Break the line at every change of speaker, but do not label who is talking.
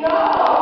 No!